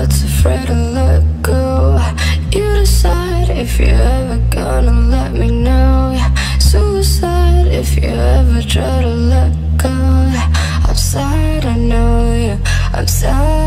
that's afraid to let go. You decide if you're ever gonna let me know. Suicide if you ever try to let go. I'm sad, I know you, I'm sad.